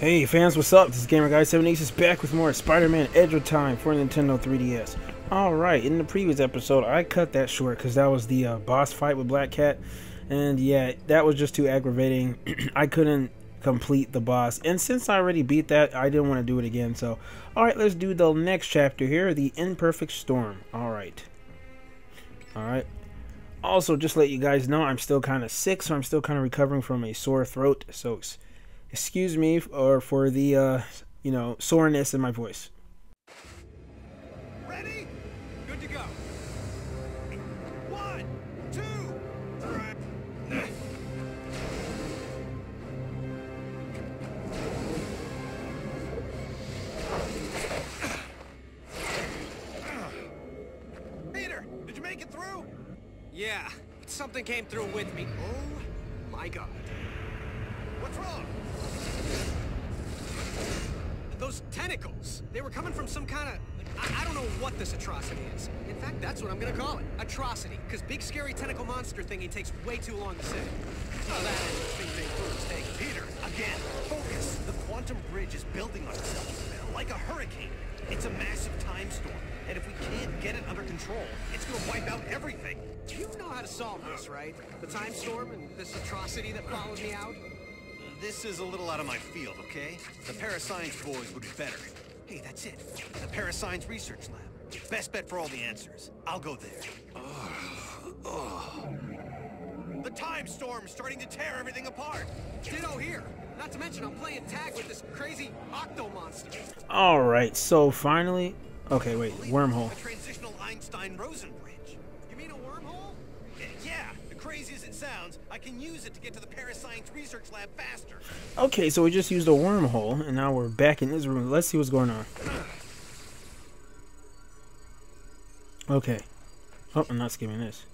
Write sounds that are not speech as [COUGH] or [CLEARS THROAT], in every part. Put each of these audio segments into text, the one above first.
Hey fans, what's up? This is Gamer Guy 7 back with more Spider-Man Edge of Time for Nintendo 3DS. Alright, in the previous episode, I cut that short because that was the uh, boss fight with Black Cat. And yeah, that was just too aggravating. [CLEARS THROAT] I couldn't complete the boss. And since I already beat that, I didn't want to do it again. So, alright, let's do the next chapter here, the Imperfect Storm. Alright. Alright. Also, just let you guys know, I'm still kind of sick, so I'm still kind of recovering from a sore throat. So, excuse me or for the uh, you know soreness in my voice. Ready? Good to go. One, two, three. Peter, did you make it through? Yeah, something came through with me. Oh my god. What's wrong? Those tentacles, they were coming from some kind of... I, I don't know what this atrocity is. In fact, that's what I'm gonna call it. Atrocity. Because big scary tentacle monster thingy takes way too long to say. Oh, that is the thing threw mistake. Peter, again, focus. The quantum bridge is building on itself, like a hurricane. It's a massive time storm, and if we can't get it under control, it's gonna wipe out everything. You know how to solve this, right? The time storm and this atrocity that followed me out? This is a little out of my field, okay? The Parascience boys would be better. Hey, that's it. The Parascience Research Lab. Best bet for all the answers. I'll go there. [SIGHS] The time storm's starting to tear everything apart. Ditto here. Not to mention, I'm playing tag with this crazy octo monster. All right, so finally, okay, wait, wormhole. A transitional Einstein-Rosen bridge. You mean a wormhole? Eh, Yeah, the crazy as it sounds, I can use it to get to the Parascience Research Lab faster. Okay, so we just used a wormhole, and now we're back in this room. Let's see what's going on. Okay. Oh, I'm not skipping this.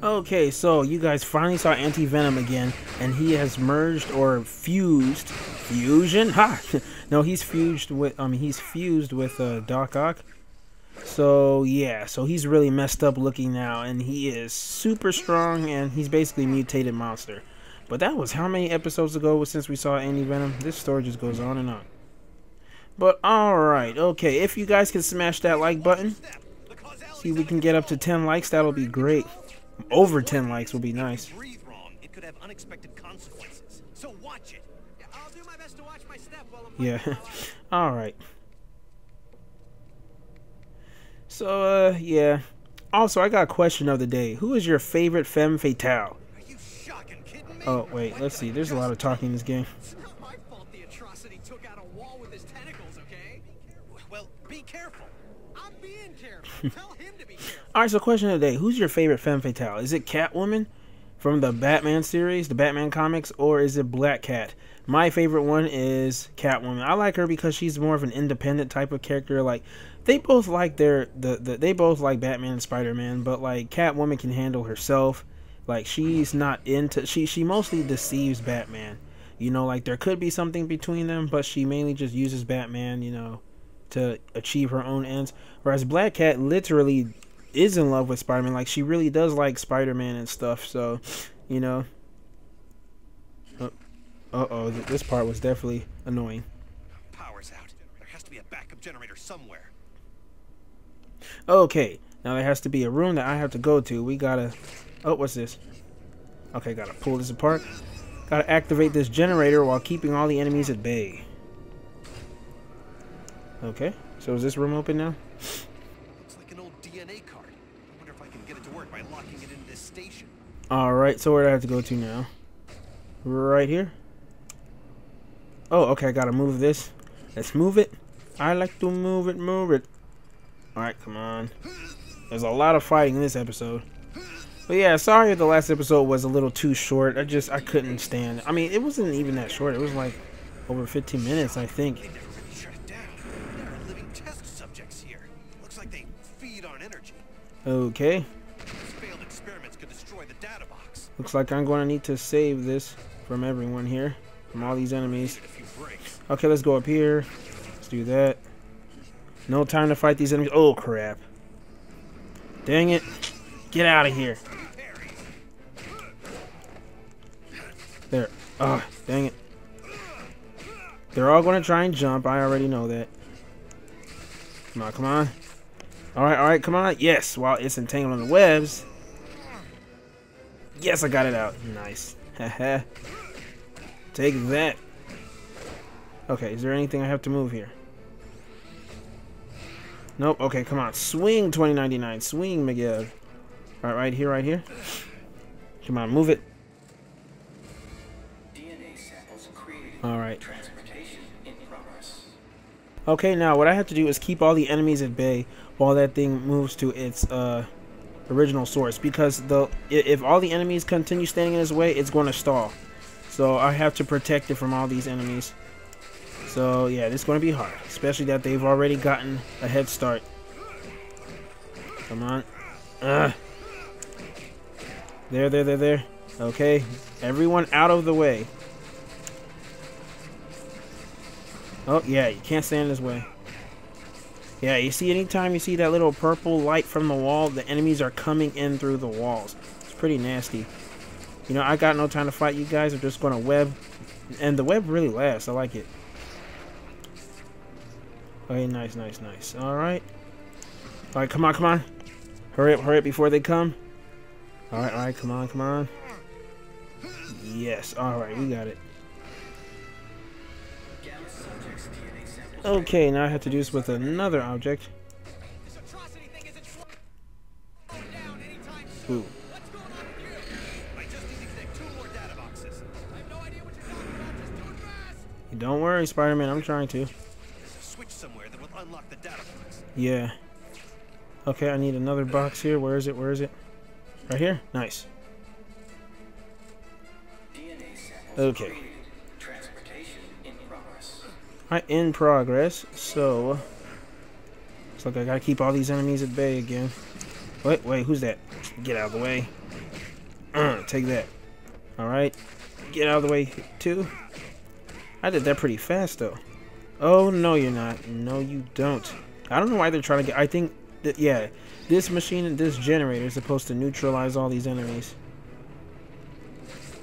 Okay, so you guys finally saw Anti-Venom again, and he has merged or fused. Fusion? Ha! [LAUGHS] no, he's fused with, I mean, he's fused with uh, Doc Ock. So, yeah, so he's really messed up looking now, and he is super strong, and he's basically mutated monster. But that was how many episodes ago since we saw Anti-Venom? This story just goes on and on. But alright, okay, if you guys can smash that like button, Step. The causality see if we can get up to 10 likes, that'll be great. Over 10 likes will be nice. Yeah, wrong, [LAUGHS] it could have unexpected consequences. So watch it. Yeah, I'll do my best to watch my step while I'm playing Yeah. Fallout. alright. So, uh, yeah. Also, I got a question of the day. Who is your favorite femme fatale? Are you shocking kidding me? Oh, wait, let's see. There's a lot of talking in this game. It's not my fault the atrocity took out a wall with his tentacles, okay? Well, be careful. I'm being careful. [LAUGHS] Tell him to be careful. Alright, so question of the day. Who's your favorite femme fatale? Is it Catwoman from the Batman series, the Batman comics, or is it Black Cat? My favorite one is Catwoman. I like her because she's more of an independent type of character. Like they both like their the, the they both like Batman and Spider-Man, but like Catwoman can handle herself. Like she's not into she she mostly deceives Batman. You know, like there could be something between them, but she mainly just uses Batman, you know, to achieve her own ends. Whereas Black Cat literally is in love with Spider Man. Like she really does like Spider Man and stuff. So, you know. Uh oh, this part was definitely annoying. Power's out. There has to be a backup generator somewhere. Okay, now there has to be a room that I have to go to. We gotta. Oh, what's this? Okay, gotta pull this apart. Gotta activate this generator while keeping all the enemies at bay. Okay, so is this room open now? Looks like an old DNA card. I wonder if I can get it to work by locking it into this station. Alright, so where do I have to go to now? Right here? Oh, okay, I gotta move this. Let's move it. I like to move it, move it. Alright, come on. There's a lot of fighting in this episode. But yeah, sorry the last episode was a little too short. I just, I couldn't stand it. I mean, it wasn't even that short. It was like over 15 minutes, I think. They Looks like I'm going to need to save this from everyone here. From all these enemies. Okay, let's go up here. Let's do that. No time to fight these enemies. Oh, crap. Dang it. Get out of here. There. Ah, dang it. They're all going to try and jump. I already know that. Come on, come on. Alright, alright, come on. Yes, while it's entangled in the webs. Yes, I got it out. Nice. [LAUGHS] Take that. Okay, is there anything I have to move here? Nope. Okay, come on. Swing 2099. Swing, Miguel. Alright, right here, right here. Come on, move it. Alright. Okay, now what I have to do is keep all the enemies at bay while that thing moves to its uh, original source. Because the if all the enemies continue standing in his way, it's going to stall. So I have to protect it from all these enemies. So yeah, this is going to be hard. Especially that they've already gotten a head start. Come on. Ugh. There, there, there, there. Okay. Everyone out of the way. Oh, yeah, you can't stand in his way. Yeah, you see, anytime you see that little purple light from the wall, the enemies are coming in through the walls. It's pretty nasty. You know, I got no time to fight you guys. I'm just going to web. And the web really lasts. I like it. Okay, nice, nice, nice. Alright. Alright, come on, come on. Hurry up, hurry up before they come. Alright, alright, come on, come on. Yes, alright, we got it. Okay, now I have to do this with another object. Ooh. Don't worry, Spider-Man, I'm trying to. Yeah. Okay, I need another box here. Where is it? Where is it? Right here? Nice. Okay. Alright, in progress. So, looks like I gotta keep all these enemies at bay again. Wait, wait, who's that? Get out of the way. Uh, take that. Alright. Get out of the way, too. I did that pretty fast, though. Oh, no, you're not. No, you don't. I don't know why they're trying to get... I think that, yeah, this machine and this generator is supposed to neutralize all these enemies.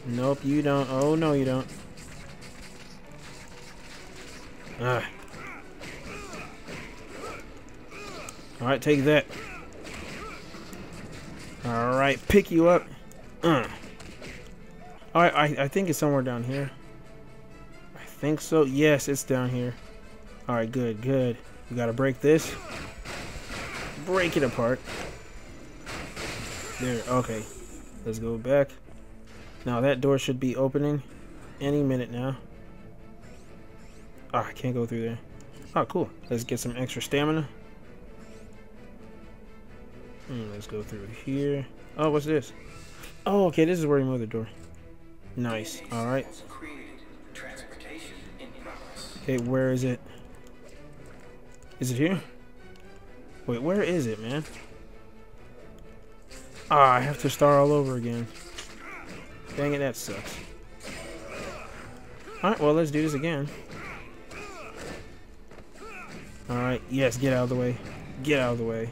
Nope, you don't. Oh, no, you don't. Ah. Alright, take that. Alright, pick you up. Uh. Alright, I, I think it's somewhere down here. I think so. Yes, it's down here. Alright, good, good. We gotta break this. Break it apart. There, okay. Let's go back. Now that door should be opening any minute now. Ah, I can't go through there. Oh, cool. Let's get some extra stamina. Hmm, let's go through here. Oh, what's this? Oh, okay, this is where you move the door. Nice. Alright. Okay, where is it? Is it here? Wait, where is it, man? Ah, I have to start all over again. Dang it, that sucks. Alright, well, let's do this again. Alright, yes, get out of the way. Get out of the way.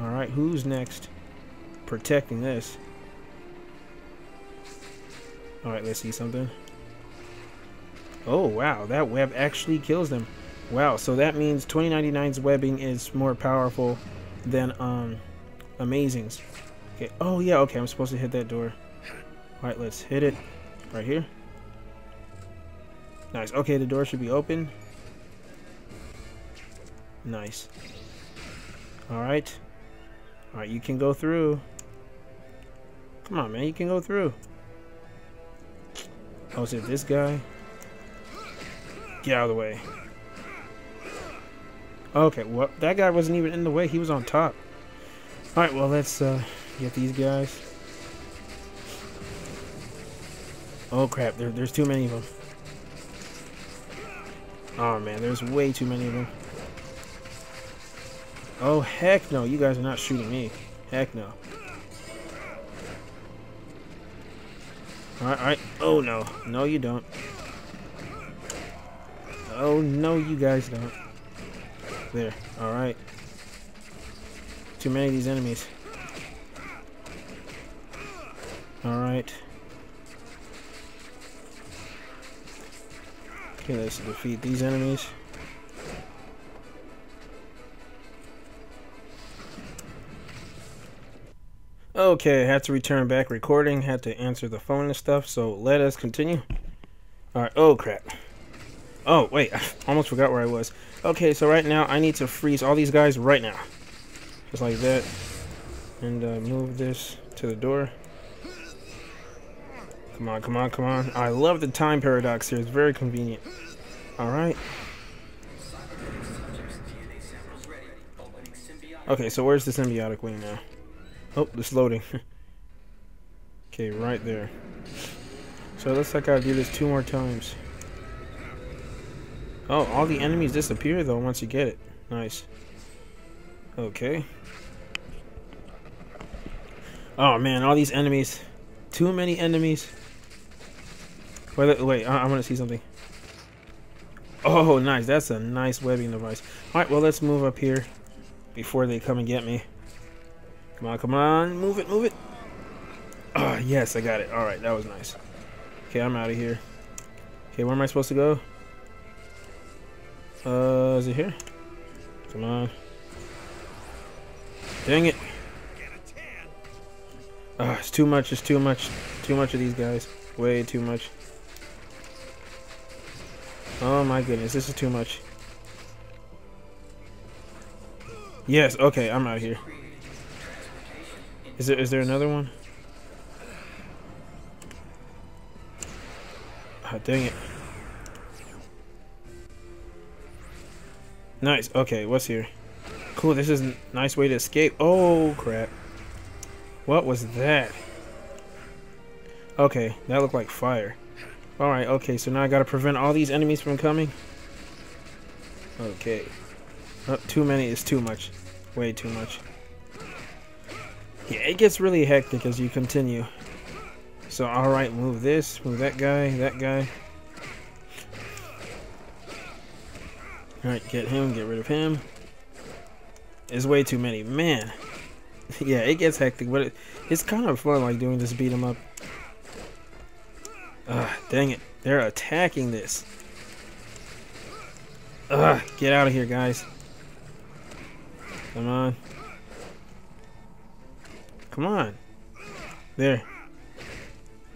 Alright, who's next? Protecting this. Alright, let's see something. Oh, wow, that web actually kills them. Wow, so that means 2099's webbing is more powerful than um, Amazing's. Okay, oh yeah, okay, I'm supposed to hit that door. Alright, let's hit it. Right here. Nice. Okay, the door should be open. Nice. Alright. Alright, you can go through. Come on, man, you can go through. Oh, is it this guy? Get out of the way. Okay, well, that guy wasn't even in the way. He was on top. Alright, well, let's uh, get these guys. Oh, crap. There, there's too many of them. Oh, man. There's way too many of them. Oh, heck no. You guys are not shooting me. Heck no. Alright, alright. Oh, no. No, you don't. Oh, no, you guys don't. There. Alright. Too many of these enemies. Alright. Okay, let's defeat these enemies. Okay, had to return back recording, had to answer the phone and stuff, so let us continue. Alright, oh crap. Oh, wait, [LAUGHS] I almost forgot where I was. Okay, so right now I need to freeze all these guys right now. Just like that. And uh, move this to the door. Come on, come on, come on. I love the time paradox here. It's very convenient. Alright. Okay, so where's the symbiotic wing now? Oh, it's loading. [LAUGHS] okay, right there. So it looks like I gotta do this two more times. Oh, all the enemies disappear though once you get it. Nice. Okay. Oh man, all these enemies. Too many enemies. Wait, wait, I, I want to see something. Oh, nice. That's a nice webbing device. Alright, well, let's move up here before they come and get me. Come on, come on. Move it, move it. Oh, yes, I got it. Alright, that was nice. Okay, I'm out of here. Okay, where am I supposed to go? Uh, is it here? Come on. Dang it. Oh, it's too much, it's too much. Too much of these guys. Way too much. Oh my goodness, this is too much. Yes, okay, I'm out of here. Is there is there another one? Oh, dang it. Nice. Okay, what's here? Cool, this is a nice way to escape. Oh, crap. What was that? Okay, that looked like fire. Alright, okay, so now I gotta prevent all these enemies from coming. Okay. Oh, too many is too much. Way too much. Yeah, it gets really hectic as you continue. So, alright, move this, move that guy, that guy. Alright, get him, get rid of him. It's way too many. Man. [LAUGHS] yeah, it gets hectic, but it, it's kind of fun, like, doing this beat 'em up. Ugh, dang it. They're attacking this. Ugh, get out of here, guys. Come on. Come on. There.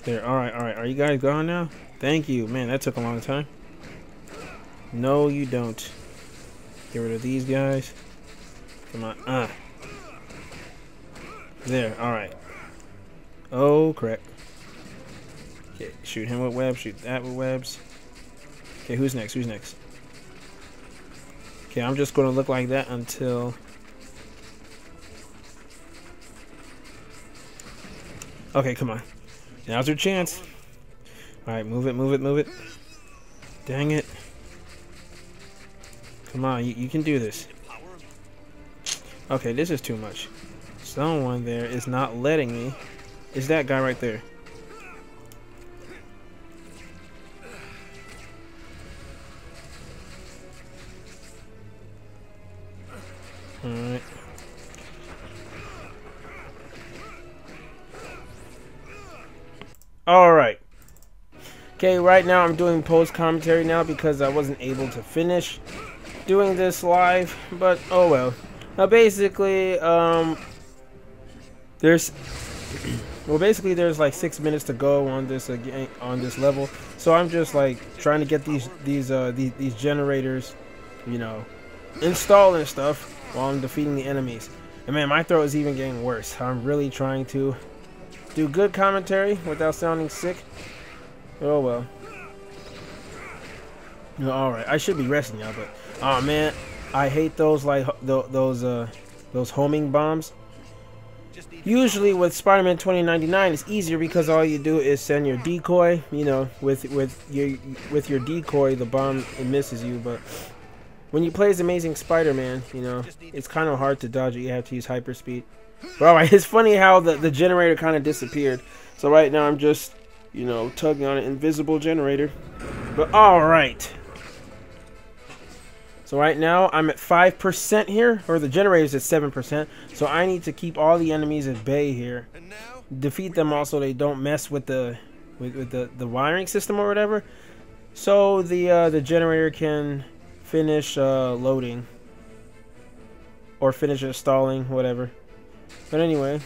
There. Alright, alright. Are you guys gone now? Thank you. Man, that took a long time. No, you don't. Get rid of these guys. Come on. Ah. There. Alright. Oh, crap. Okay, shoot him with webs. Shoot that with webs. Okay, who's next? Who's next? Okay, I'm just going to look like that until... Okay, come on. Now's your chance. Alright, move it, move it, move it. Dang it. Come on, you, you can do this. Okay, this is too much. Someone there is not letting me. Is that guy right there? Alright. Okay, right now I'm doing post commentary now because I wasn't able to finish doing this live, but oh well. Now basically, um, there's, [CLEARS THROAT] well basically there's like six minutes to go on this again on this level, so I'm just like trying to get these these uh these, these generators, you know, installed and stuff while I'm defeating the enemies. And man, my throat is even getting worse. I'm really trying to do good commentary without sounding sick. Oh well. Alright, I should be resting y'all, but oh man, I hate those like those uh those homing bombs. Usually with Spider-Man 2099, it's easier because all you do is send your decoy. You know, with with your with your decoy, the bomb it misses you, but when you play as Amazing Spider-Man, you know, it's kind of hard to dodge it. You have to use hyperspeed. But alright, [LAUGHS] it's funny how the, the generator kind of disappeared. So right now I'm just, you know, tugging on an invisible generator. But alright. So right now I'm at 5% here, or the generator's at 7%. So I need to keep all the enemies at bay here. Defeat them also they don't mess with the with, with the, the wiring system or whatever. So the uh, the generator can finish uh, loading or finish installing, whatever. But anyway,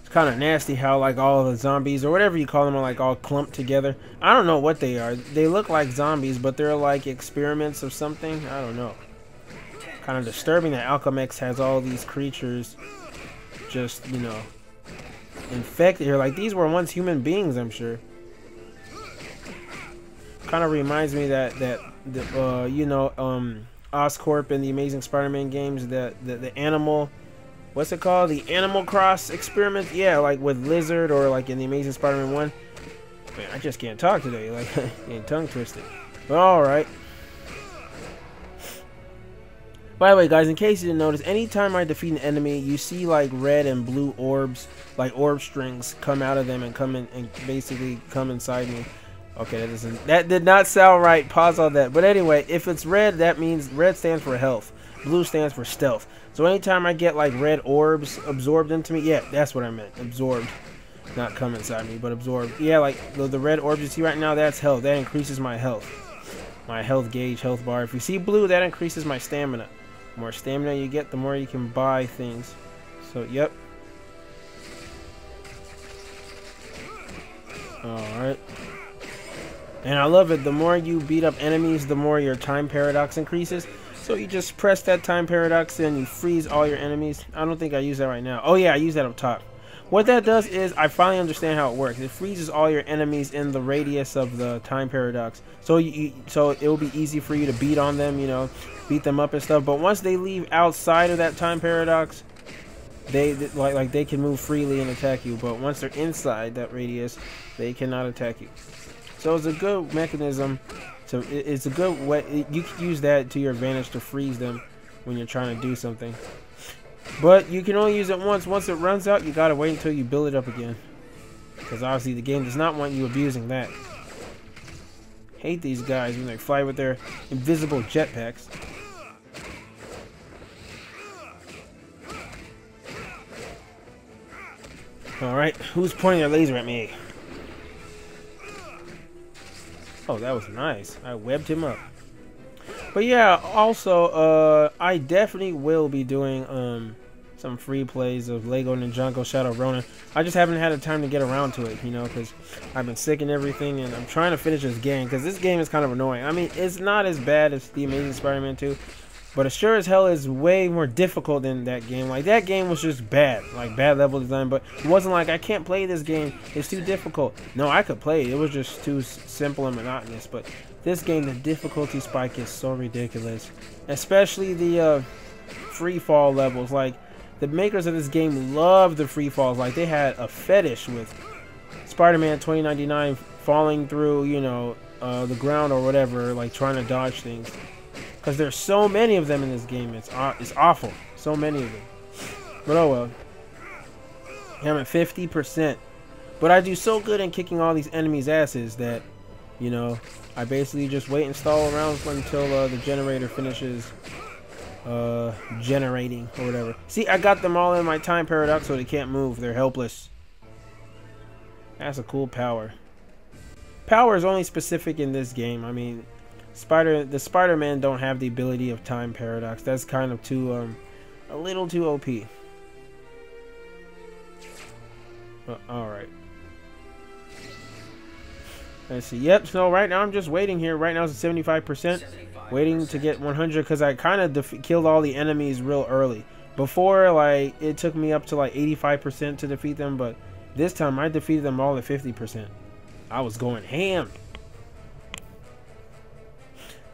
it's kind of nasty how like all the zombies or whatever you call them are like all clumped together. I don't know what they are. They look like zombies, but they're like experiments of something. I don't know. Kind of disturbing that Alchemax has all these creatures just, you know, infected here. Like these were once human beings, I'm sure. Kind of reminds me that that the uh, you know um Oscorp in the Amazing Spider-Man games that the, the animal what's it called? The Animal Cross experiment? Yeah like with Lizard or like in the Amazing Spider-Man one. Man I just can't talk today [LAUGHS] like getting tongue twisted. But all right. By the way, guys, in case you didn't notice, anytime I defeat an enemy, you see like red and blue orbs, like orb strings, come out of them and come in and basically come inside me. Okay, that doesn't that did not sound right. Pause on that. But anyway, if it's red, that means red stands for health. Blue stands for stealth. So anytime I get like red orbs absorbed into me, yeah, that's what I meant. Absorbed. Not come inside me, but absorbed. Yeah, like the, the red orbs you see right now, that's health. That increases my health. My health gauge, health bar. If you see blue, that increases my stamina. The more stamina you get, the more you can buy things. So, yep. Alright. And I love it. The more you beat up enemies, the more your time paradox increases. So you just press that time paradox and you freeze all your enemies. I don't think I use that right now. Oh yeah, I use that up top. What that does is, I finally understand how it works. It freezes all your enemies in the radius of the time paradox. So you, so it will be easy for you to beat on them, you know, beat them up and stuff. But once they leave outside of that time paradox, they like like they can move freely and attack you. But once they're inside that radius, they cannot attack you. So it's a good mechanism. So it's a good way. You can use that to your advantage to freeze them when you're trying to do something. But you can only use it once. Once it runs out, you gotta wait until you build it up again. Because obviously the game does not want you abusing that. Hate these guys when they fly with their invisible jetpacks. Alright, who's pointing their laser at me? Oh, that was nice. I webbed him up. But yeah, also, uh, I definitely will be doing um, some free plays of Lego Ninjago Shadow Ronin. I just haven't had the time to get around to it, you know, because I've been sick and everything, and I'm trying to finish this game, because this game is kind of annoying. I mean, it's not as bad as The Amazing Spider-Man 2, but it sure as hell is way more difficult than that game. Like, that game was just bad, like, bad level design, but it wasn't like, I can't play this game, it's too difficult. No, I could play it, was just too simple and monotonous, but this game, the difficulty spike is so ridiculous. Especially the uh, free fall levels. Like, the makers of this game love the free falls. Like, they had a fetish with Spider-Man 2099 falling through, you know, uh, the ground or whatever, like trying to dodge things. Because there's so many of them in this game. It's, it's awful. So many of them. But oh well. I'm at 50%. But I do so good in kicking all these enemies' asses that, you know, I basically just wait and stall around until uh, the generator finishes uh, generating or whatever. See, I got them all in my time paradox so they can't move. They're helpless. That's a cool power. Power is only specific in this game. I mean, Spider the Spider-Man don't have the ability of time paradox. That's kind of too um a little too OP. Uh, all right. Let's see. Yep. So right now I'm just waiting here. Right now it's at 75%. Waiting to get 100 because I kind of killed all the enemies real early. Before, like, it took me up to like 85% to defeat them, but this time I defeated them all at 50%. I was going ham.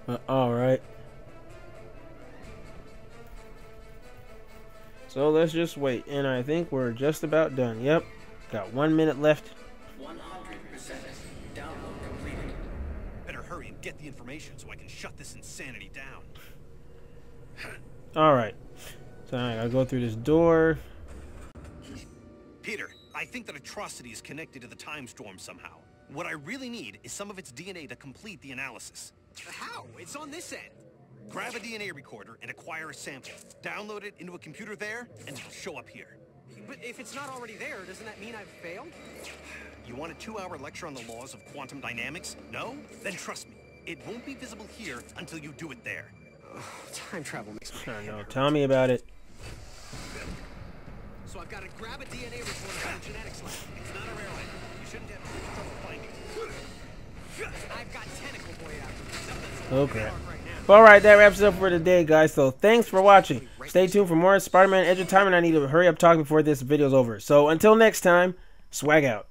Uh, Alright. So let's just wait. And I think we're just about done. Yep. Got one minute left. 100% download completed. Better hurry and get the information so I can shut this insanity down. [SIGHS] Alright. So I gotta go through this door. Peter, I think that Atrocity is connected to the Time Storm somehow. What I really need is some of its DNA to complete the analysis. How? It's on this end. Grab a DNA recorder and acquire a sample. Download it into a computer there, and it'll show up here. But if it's not already there, doesn't that mean I've failed? You want a two-hour lecture on the laws of quantum dynamics? No? Then trust me, it won't be visible here until you do it there. [SIGHS] Time travel makes me. I know. Tell me about it. So I've got to grab a DNA recorder from the genetics lab. It's not a rare Okay. Right now. All right, that wraps it up for today, guys. So thanks for watching. Stay tuned for more Spider-Man Edge of Time, and I need to hurry up talking before this video's over. So until next time, swag out.